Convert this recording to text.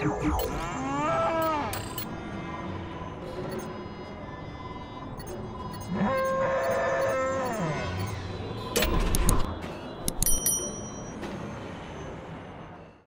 Yeah.